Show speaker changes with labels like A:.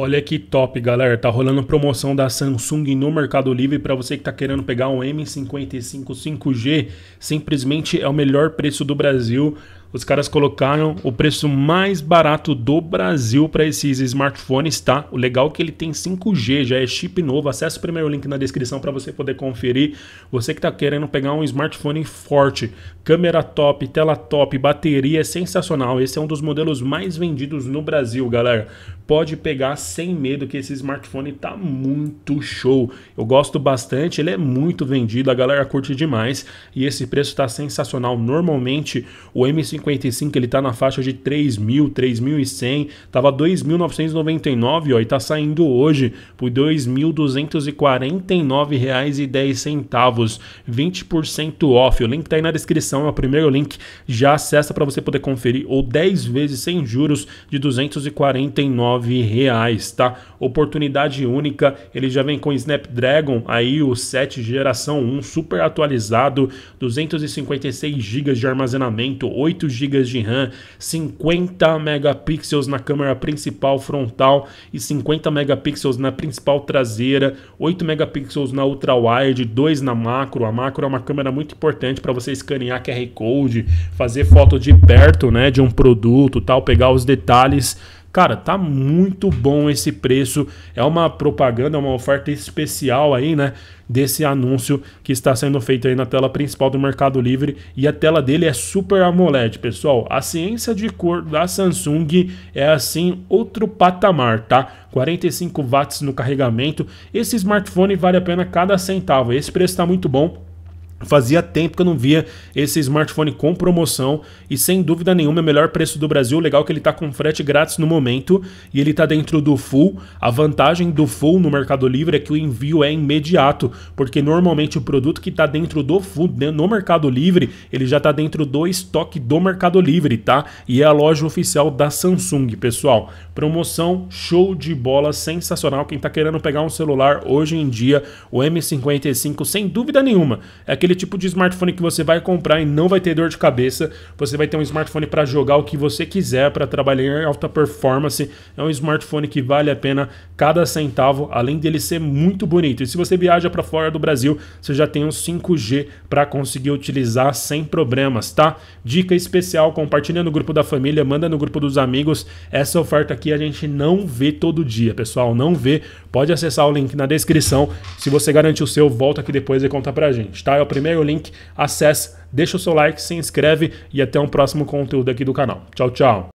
A: Olha que top, galera. Tá rolando promoção da Samsung no Mercado Livre para você que tá querendo pegar um M55 5G. Simplesmente é o melhor preço do Brasil. Os caras colocaram o preço mais barato do Brasil para esses smartphones, tá? O legal é que ele tem 5G, já é chip novo. Acesse o primeiro link na descrição para você poder conferir. Você que está querendo pegar um smartphone forte, câmera top, tela top, bateria é sensacional. Esse é um dos modelos mais vendidos no Brasil, galera. Pode pegar sem medo que esse smartphone tá muito show. Eu gosto bastante, ele é muito vendido, a galera curte demais e esse preço tá sensacional. Normalmente o M5 55 ele tá na faixa de 3.000, 3.100, tava 2.999, ó, e tá saindo hoje por R$ 2.249,10, 20% off. O link tá aí na descrição, é o primeiro link. Já acessa para você poder conferir ou 10 vezes sem juros de 249 reais, tá? Oportunidade única. Ele já vem com Snapdragon aí o 7 geração 1 super atualizado, 256 GB de armazenamento, 8 GB de RAM, 50 megapixels na câmera principal frontal e 50 megapixels na principal traseira, 8 megapixels na ultra wide, 2 na macro. A macro é uma câmera muito importante para você escanear QR Code, fazer foto de perto, né, de um produto, tal, pegar os detalhes Cara, tá muito bom esse preço. É uma propaganda, uma oferta especial aí, né? Desse anúncio que está sendo feito aí na tela principal do Mercado Livre. E a tela dele é Super AMOLED, pessoal. A ciência de cor da Samsung é assim outro patamar, tá? 45 watts no carregamento. Esse smartphone vale a pena cada centavo. Esse preço está muito bom. Fazia tempo que eu não via esse smartphone com promoção e sem dúvida nenhuma é o melhor preço do Brasil. Legal que ele está com frete grátis no momento e ele está dentro do full. A vantagem do full no Mercado Livre é que o envio é imediato, porque normalmente o produto que está dentro do full né, no Mercado Livre ele já está dentro do estoque do Mercado Livre, tá? E é a loja oficial da Samsung, pessoal. Promoção show de bola, sensacional. Quem está querendo pegar um celular hoje em dia, o M55, sem dúvida nenhuma, é aquele aquele tipo de smartphone que você vai comprar e não vai ter dor de cabeça. Você vai ter um smartphone para jogar o que você quiser, para trabalhar em alta performance. É um smartphone que vale a pena cada centavo, além dele ser muito bonito. E se você viaja para fora do Brasil, você já tem um 5G para conseguir utilizar sem problemas, tá? Dica especial, compartilha no grupo da família, manda no grupo dos amigos. Essa oferta aqui a gente não vê todo dia, pessoal, não vê. Pode acessar o link na descrição. Se você garante o seu, volta aqui depois e conta pra gente, tá? É o primeiro link, acesse, deixa o seu like, se inscreve e até um próximo conteúdo aqui do canal. Tchau, tchau!